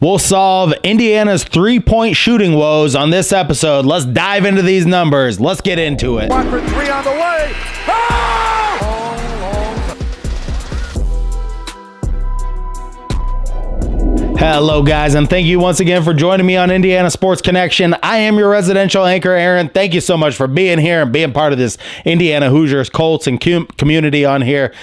We'll solve Indiana's three point shooting woes on this episode. Let's dive into these numbers. Let's get into it. Watford three on the way. Oh! Hello, guys, and thank you once again for joining me on Indiana Sports Connection. I am your residential anchor, Aaron. Thank you so much for being here and being part of this Indiana Hoosiers, Colts, and community on here.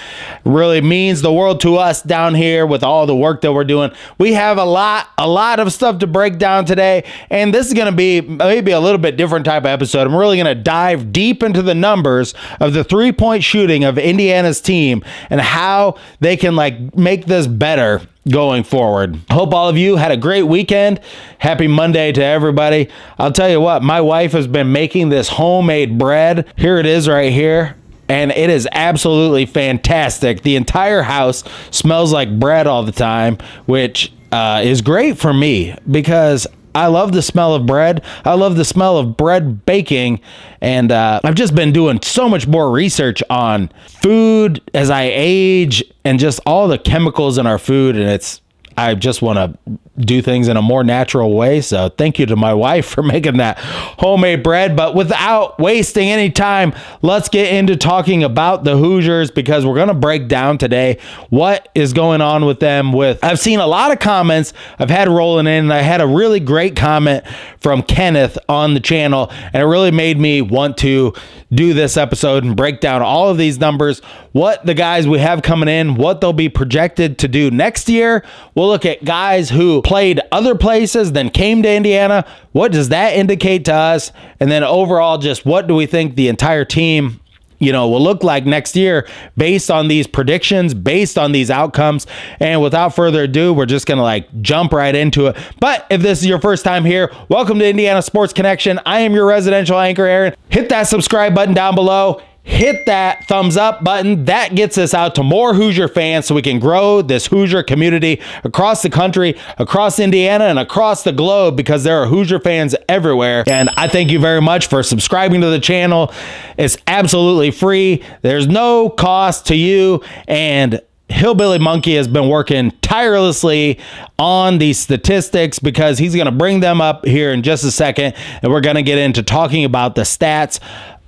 Really means the world to us down here with all the work that we're doing. We have a lot, a lot of stuff to break down today, and this is going to be maybe a little bit different type of episode. I'm really going to dive deep into the numbers of the three point shooting of Indiana's team and how they can like make this better going forward. Hope all of you had a great weekend. Happy Monday to everybody. I'll tell you what, my wife has been making this homemade bread. Here it is right here. And it is absolutely fantastic. The entire house smells like bread all the time, which uh, is great for me because I love the smell of bread. I love the smell of bread baking. And uh, I've just been doing so much more research on food as I age and just all the chemicals in our food. And it's, I just want to do things in a more natural way. So thank you to my wife for making that homemade bread. But without wasting any time, let's get into talking about the Hoosiers because we're going to break down today what is going on with them with I've seen a lot of comments I've had rolling in I had a really great comment from Kenneth on the channel and it really made me want to do this episode and break down all of these numbers, what the guys we have coming in, what they'll be projected to do next year. We'll look at guys who played other places, then came to Indiana. What does that indicate to us? And then overall, just what do we think the entire team you know, will look like next year based on these predictions, based on these outcomes. And without further ado, we're just going to like jump right into it. But if this is your first time here, welcome to Indiana Sports Connection. I am your residential anchor, Aaron. Hit that subscribe button down below hit that thumbs up button. That gets us out to more Hoosier fans so we can grow this Hoosier community across the country, across Indiana, and across the globe because there are Hoosier fans everywhere. And I thank you very much for subscribing to the channel. It's absolutely free, there's no cost to you. And Hillbilly Monkey has been working tirelessly on these statistics because he's going to bring them up here in just a second. And we're going to get into talking about the stats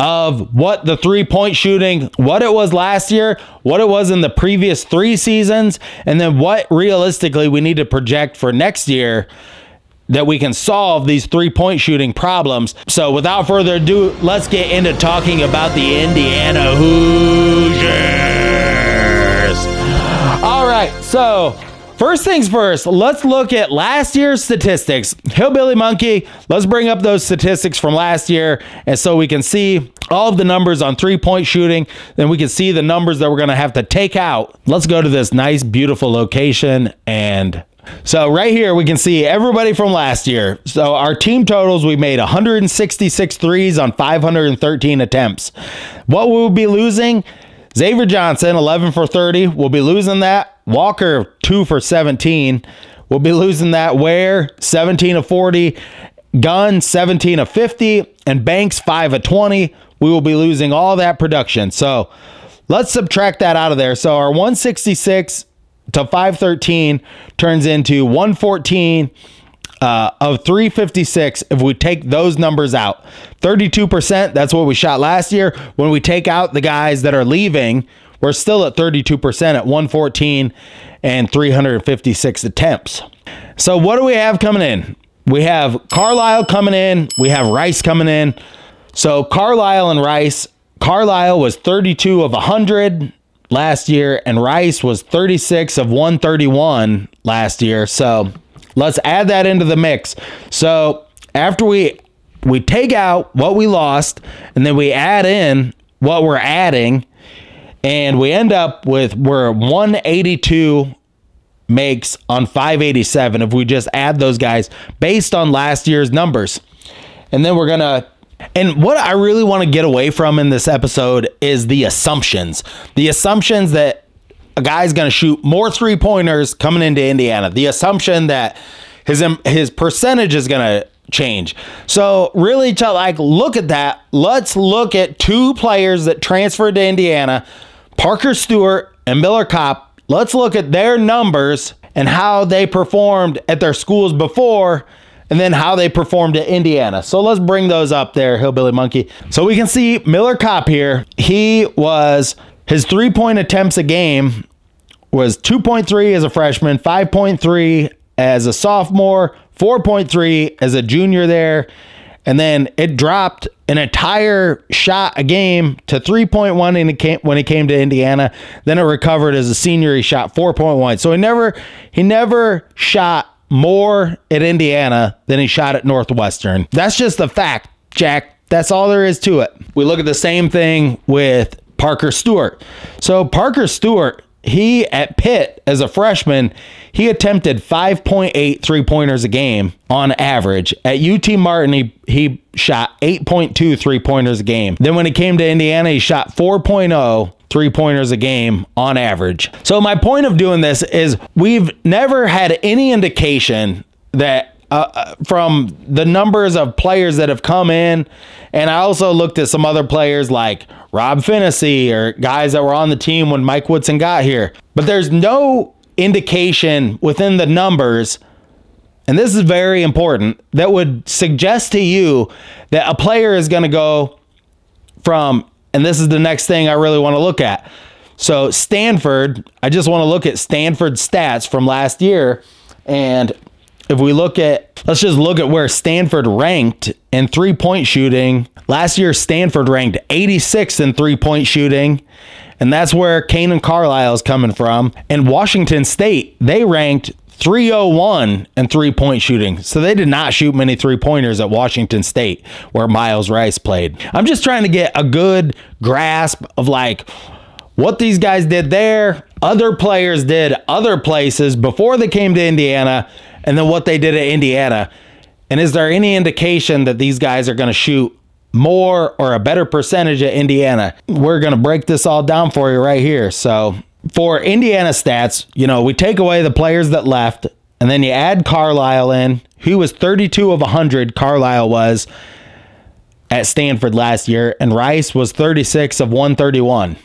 of what the three point shooting, what it was last year, what it was in the previous three seasons, and then what realistically we need to project for next year that we can solve these three point shooting problems. So, without further ado, let's get into talking about the Indiana Hoosiers. All right, so First things first, let's look at last year's statistics. Hillbilly Monkey, let's bring up those statistics from last year and so we can see all of the numbers on three point shooting. Then we can see the numbers that we're going to have to take out. Let's go to this nice, beautiful location and so right here, we can see everybody from last year. So our team totals, we made 166 threes on 513 attempts. What we'll be losing, Xavier Johnson, 11 for 30. We'll be losing that. Walker, 2 for 17. We'll be losing that. Ware, 17 of 40. Gunn, 17 of 50. And Banks, 5 of 20. We will be losing all that production. So let's subtract that out of there. So our 166 to 513 turns into 114 uh, of 356 if we take those numbers out. 32%, that's what we shot last year. When we take out the guys that are leaving, we're still at 32% at 114 and 356 attempts. So what do we have coming in? We have Carlisle coming in. We have Rice coming in. So Carlisle and Rice, Carlisle was 32 of 100 last year, and Rice was 36 of 131 last year. So let's add that into the mix. So after we we take out what we lost, and then we add in what we're adding, and we end up with we're 182 makes on 587 if we just add those guys based on last year's numbers. And then we're going to and what I really want to get away from in this episode is the assumptions. The assumptions that a guy's going to shoot more three pointers coming into Indiana. The assumption that his his percentage is going to change. So really to like look at that, let's look at two players that transferred to Indiana Parker Stewart and Miller Kopp, let's look at their numbers and how they performed at their schools before and then how they performed at Indiana. So let's bring those up there, Hillbilly Monkey. So we can see Miller Kopp here. He was his three point attempts a game was 2.3 as a freshman, 5.3 as a sophomore, 4.3 as a junior there. And then it dropped an entire shot a game to 3.1 when it came, when he came to Indiana. Then it recovered as a senior. He shot 4.1. So he never he never shot more at Indiana than he shot at Northwestern. That's just the fact, Jack. That's all there is to it. We look at the same thing with Parker Stewart. So Parker Stewart he at Pitt as a freshman, he attempted 5.8 three pointers a game on average. At UT Martin, he, he shot 8.2 three pointers a game. Then when he came to Indiana, he shot 4.0 three pointers a game on average. So, my point of doing this is we've never had any indication that uh, uh, from the numbers of players that have come in, and I also looked at some other players like Rob Phinisee or guys that were on the team when Mike Woodson got here. But there's no indication within the numbers, and this is very important, that would suggest to you that a player is going to go from, and this is the next thing I really want to look at. So, Stanford, I just want to look at Stanford stats from last year. And if we look at, let's just look at where Stanford ranked in three point shooting. Last year, Stanford ranked 86th in three point shooting. And that's where Kanaan Carlisle is coming from. And Washington State, they ranked 301 in three point shooting. So they did not shoot many three pointers at Washington State where Myles Rice played. I'm just trying to get a good grasp of like what these guys did there, other players did other places before they came to Indiana and then what they did at Indiana. And is there any indication that these guys are going to shoot more or a better percentage at Indiana? We're going to break this all down for you right here. So, for Indiana stats, you know, we take away the players that left and then you add Carlisle in. He was 32 of 100, Carlisle was at Stanford last year, and Rice was 36 of 131.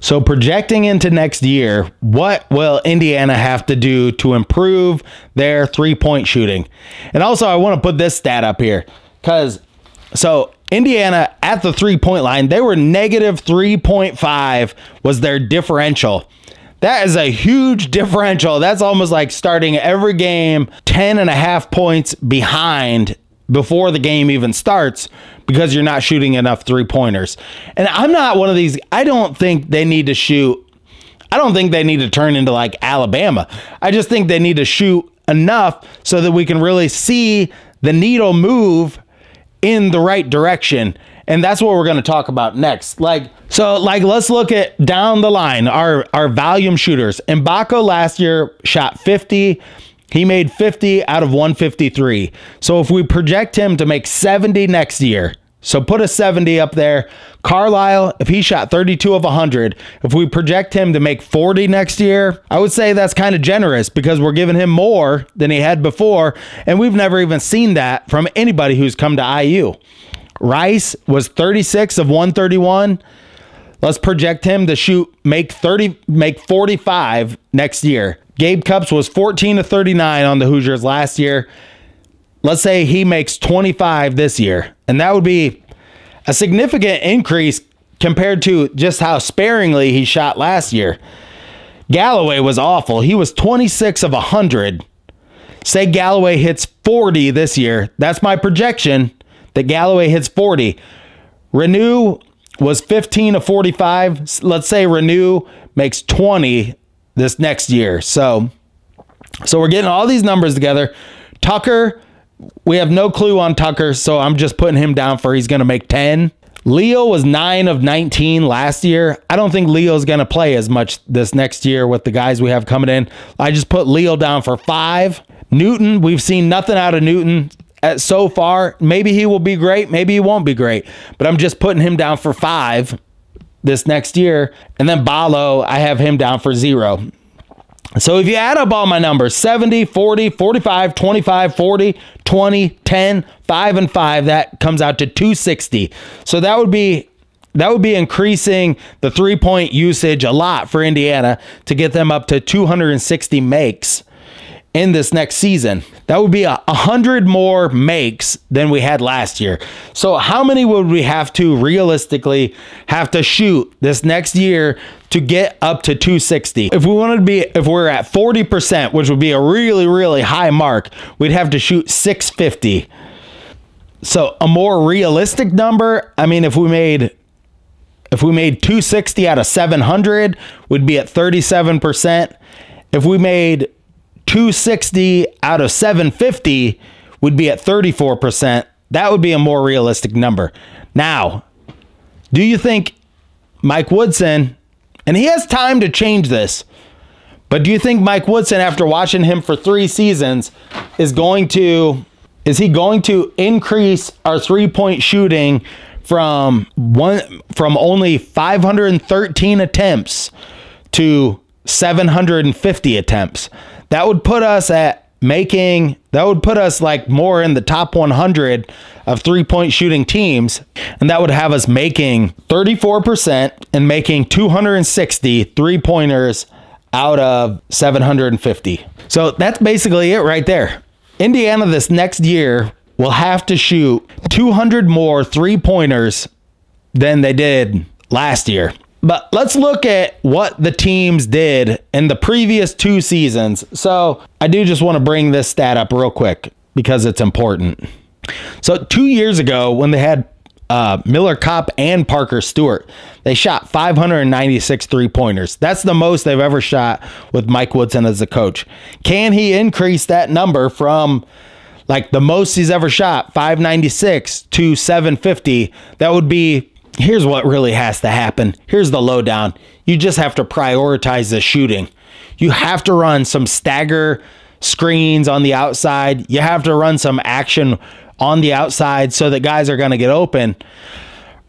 So, projecting into next year, what will Indiana have to do to improve their three point shooting? And also, I want to put this stat up here because so Indiana at the three point line, they were negative 3.5 was their differential. That is a huge differential. That's almost like starting every game 10 and a half points behind before the game even starts because you're not shooting enough three pointers. And I'm not one of these, I don't think they need to shoot. I don't think they need to turn into like Alabama. I just think they need to shoot enough so that we can really see the needle move in the right direction. And that's what we're going to talk about next. Like, so like let's look at down the line, our our volume shooters. Mgbako last year shot 50 he made 50 out of 153. So if we project him to make 70 next year, so put a 70 up there. Carlisle, if he shot 32 of 100, if we project him to make 40 next year, I would say that's kind of generous because we're giving him more than he had before. And we've never even seen that from anybody who's come to IU. Rice was 36 of 131. Let's project him to shoot, make 30, make 45 next year. Gabe Cupps was 14 to 39 on the Hoosiers last year. Let's say he makes 25 this year, and that would be a significant increase compared to just how sparingly he shot last year. Galloway was awful. He was 26 of 100. Say Galloway hits 40 this year. That's my projection that Galloway hits 40. Reneau was 15 of 45. Let's say Reneau makes 20 this next year. So, so we're getting all these numbers together. Tucker, we have no clue on Tucker, so I'm just putting him down for he's going to make 10. Leo was 9 of 19 last year. I don't think Leo's going to play as much this next year with the guys we have coming in. I just put Leo down for 5. Newton, we've seen nothing out of Newton at, so far. Maybe he will be great, maybe he won't be great, but I'm just putting him down for 5 this next year. And then Ballo, I have him down for zero. So if you add up all my numbers 70, 40, 45, 25, 40, 20, 10, 5, and 5, that comes out to 260. So that would be That would be increasing the three point usage a lot for Indiana to get them up to 260 makes in this next season. That would be a hundred more makes than we had last year. So how many would we have to realistically have to shoot this next year to get up to 260? If we wanted to be if we're at 40%, which would be a really really high mark, we'd have to shoot 650. So a more realistic number, I mean if we made if we made 260 out of 700, we'd be at 37%. If we made 260 out of 750 would be at 34%. That would be a more realistic number. Now, do you think Mike Woodson, and he has time to change this, but do you think Mike Woodson, after watching him for three seasons, is going to is he going to increase our three point shooting from one from only 513 attempts to 750 attempts? That would put us at making that would put us like more in the top 100 of three point shooting teams and that would have us making 34% and making 260 three pointers out of 750 so that's basically it right there. Indiana this next year will have to shoot 200 more three pointers than they did last year but let's look at what the teams did in the previous two seasons. So I do just want to bring this stat up real quick because it's important. So two years ago, when they had uh, Miller Kopp and Parker Stewart, they shot 596 three pointers. That's the most they've ever shot with Mike Woodson as a coach. Can he increase that number from like the most he's ever shot, 596 to 750? That would be here's what really has to happen. Here's the lowdown. You just have to prioritize the shooting. You have to run some stagger screens on the outside. You have to run some action on the outside so that guys are going to get open.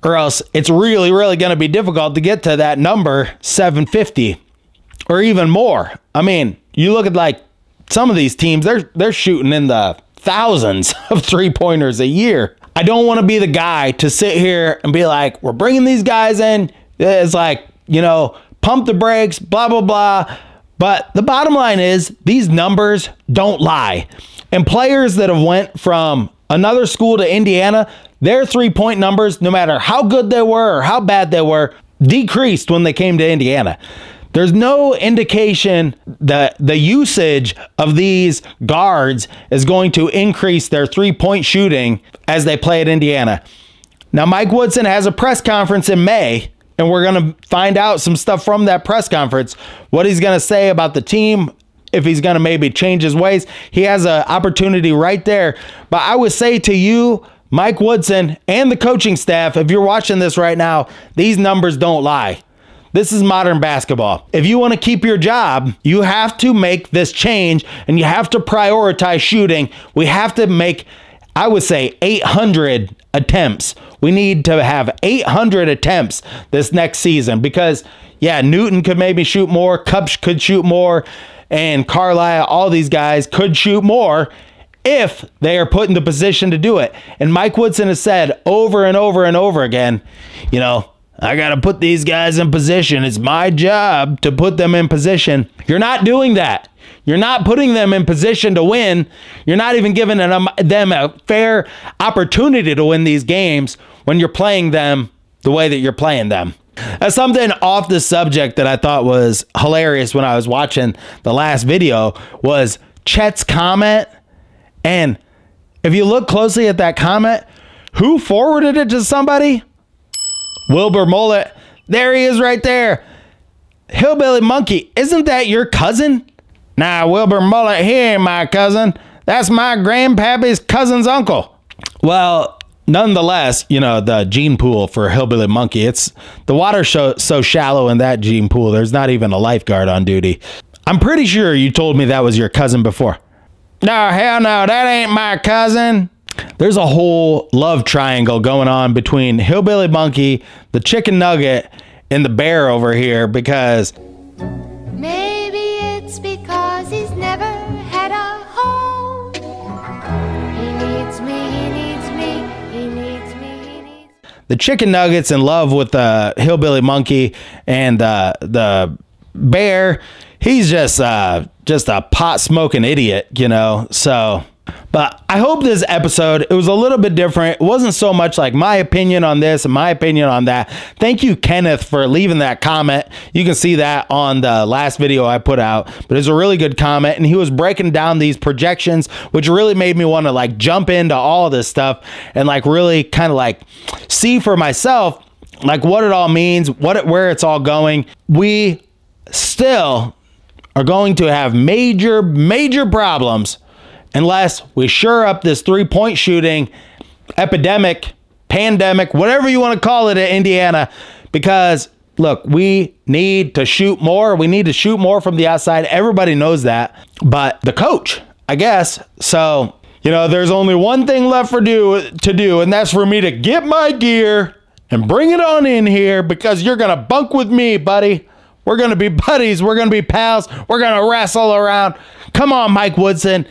Or else it's really, really going to be difficult to get to that number 750 or even more. I mean, you look at like some of these teams, they're they're shooting in the thousands of three pointers a year. I don't want to be the guy to sit here and be like, we're bringing these guys in. It's like, you know, pump the brakes, blah, blah, blah. But the bottom line is these numbers don't lie. And players that have went from another school to Indiana, their three-point numbers, no matter how good they were or how bad they were, decreased when they came to Indiana. There's no indication that the usage of these guards is going to increase their three point shooting as they play at Indiana. Now, Mike Woodson has a press conference in May, and we're going to find out some stuff from that press conference what he's going to say about the team. If he's going to maybe change his ways, he has an opportunity right there. But I would say to you, Mike Woodson, and the coaching staff, if you're watching this right now, these numbers don't lie. This is modern basketball. If you want to keep your job, you have to make this change and you have to prioritize shooting. We have to make, I would say, 800 attempts. We need to have 800 attempts this next season because, yeah, Newton could maybe shoot more, Cupps could shoot more, and Carlisle, all these guys could shoot more if they are put in the position to do it. And Mike Woodson has said over and over and over again, you know, I got to put these guys in position. It's my job to put them in position. You're not doing that. You're not putting them in position to win. You're not even giving them, a fair opportunity to win these games when you're playing them the way that you're playing them. As something off the subject that I thought was hilarious when I was watching the last video was Chet's comment. And if you look closely at that comment, who forwarded it to somebody? Wilbur Mullet. There he is right there. Hillbilly Monkey, isn't that your cousin? Nah, Wilbur Mullet, he ain't my cousin. That's my grandpappy's cousin's uncle. Well, nonetheless, you know, the gene pool for Hillbilly Monkey, it's the water's so, so shallow in that gene pool, there's not even a lifeguard on duty. I'm pretty sure you told me that was your cousin before. No, hell no, that ain't my cousin there's a whole love triangle going on between Hillbilly Monkey, the chicken nugget, and the bear over here because maybe it's because he's never had a home. He needs me, he needs me, he needs me, he needs the chicken nuggets in love with the hillbilly monkey and uh, the bear. He's just uh, just a pot smoking idiot, you know. So but I hope this episode it was a little bit different. It wasn't so much like my opinion on this and my opinion on that. Thank you, Kenneth, for leaving that comment. You can see that on the last video I put out. But it's a really good comment, and he was breaking down these projections, which really made me want to like jump into all this stuff and like really kind of like see for myself like what it all means, what it, where it's all going. We still are going to have major major problems unless we sure up this three point shooting epidemic, pandemic, whatever you want to call it at Indiana, because look, we need to shoot more. We need to shoot more from the outside. Everybody knows that. But the coach, I guess. So, you know, there's only one thing left for do to do, and that's for me to get my gear and bring it on in here because you're gonna bunk with me, buddy. We're gonna be buddies. We're gonna be pals. We're gonna wrestle around. Come on, Mike Woodson.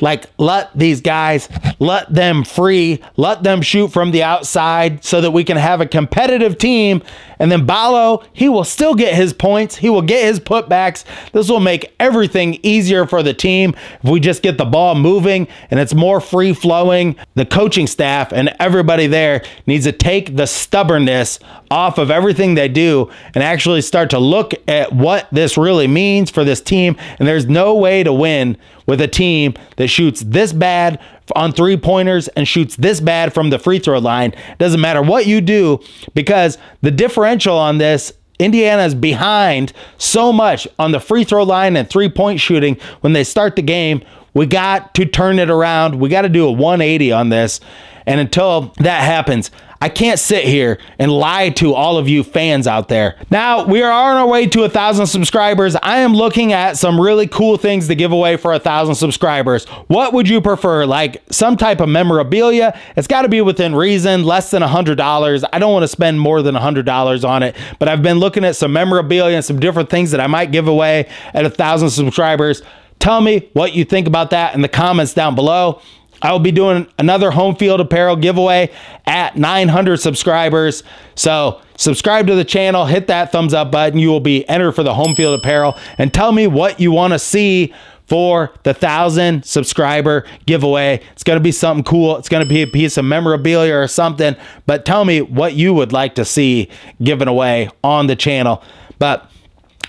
Like, let these guys, let them free, let them shoot from the outside so that we can have a competitive team. And then Ballo, he will still get his points. He will get his putbacks. This will make everything easier for the team if we just get the ball moving and it's more free flowing. The coaching staff and everybody there needs to take the stubbornness off of everything they do and actually start to look at what this really means for this team. And there's no way to win with a team that shoots this bad on three pointers and shoots this bad from the free throw line. Doesn't matter what you do because the differential on this Indiana is behind so much on the free throw line and three point shooting when they start the game. We got to turn it around. We got to do a 180 on this. And until that happens, I can't sit here and lie to all of you fans out there. Now, we are on our way to a thousand subscribers. I am looking at some really cool things to give away for a thousand subscribers. What would you prefer? Like some type of memorabilia? It's got to be within reason, less than a $100. I don't want to spend more than a $100 on it, but I've been looking at some memorabilia and some different things that I might give away at a thousand subscribers. Tell me what you think about that in the comments down below. I will be doing another home field apparel giveaway at 900 subscribers. So subscribe to the channel, hit that thumbs up button. You will be entered for the home field apparel and tell me what you want to see for the thousand subscriber giveaway. It's going to be something cool. It's going to be a piece of memorabilia or something, but tell me what you would like to see given away on the channel. But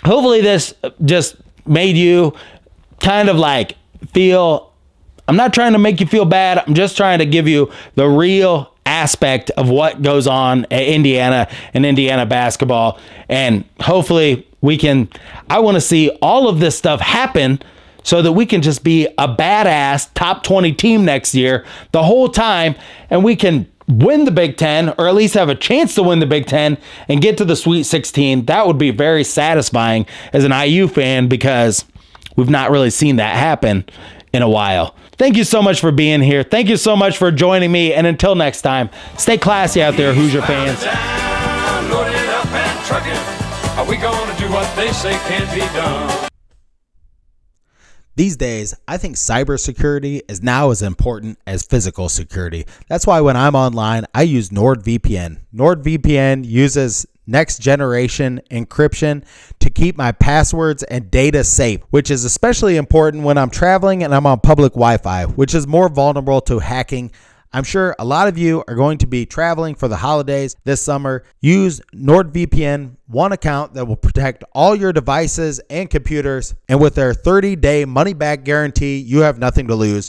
hopefully this just made you kind of like feel I'm not trying to make you feel bad. I'm just trying to give you the real aspect of what goes on at Indiana and Indiana basketball. And hopefully we can, I want to see all of this stuff happen so that we can just be a badass top 20 team next year the whole time and we can win the Big Ten or at least have a chance to win the Big Ten and get to the Sweet 16. That would be very satisfying as an IU fan because we've not really seen that happen in a while. Thank you so much for being here. Thank you so much for joining me. And until next time, stay classy out there, Hoosier fans. These days, I think cybersecurity is now as important as physical security. That's why when I'm online, I use NordVPN. NordVPN uses next generation encryption to keep my passwords and data safe, which is especially important when I'm traveling and I'm on public Wi Fi, which is more vulnerable to hacking. I'm sure a lot of you are going to be traveling for the holidays this summer. Use NordVPN, one account that will protect all your devices and computers. And with their 30 day money back guarantee, you have nothing to lose.